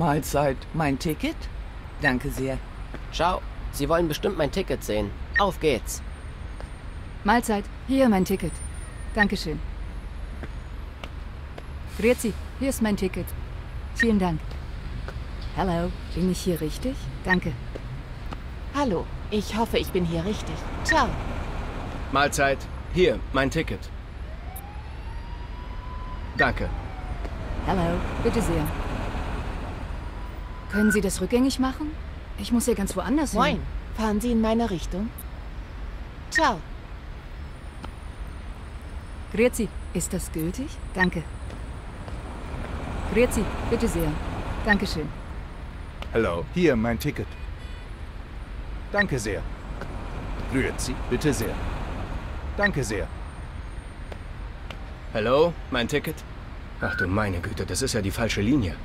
Mahlzeit. Mein Ticket? Danke sehr. Ciao. Sie wollen bestimmt mein Ticket sehen. Auf geht's. Mahlzeit. Hier mein Ticket. Dankeschön. Grüezi, hier ist mein Ticket. Vielen Dank. Hallo, bin ich hier richtig? Danke. Hallo, ich hoffe, ich bin hier richtig. Ciao. Mahlzeit. Hier, mein Ticket. Danke. Hallo, bitte sehr. Können Sie das rückgängig machen? Ich muss ja ganz woanders Moin. hin. Fahren Sie in meine Richtung? Ciao. Grüezi, ist das gültig? Danke. Grüezi, bitte sehr. Dankeschön. Hallo, hier mein Ticket. Danke sehr. Grüezi, bitte sehr. Danke sehr. Hallo, mein Ticket? Ach du meine Güte, das ist ja die falsche Linie.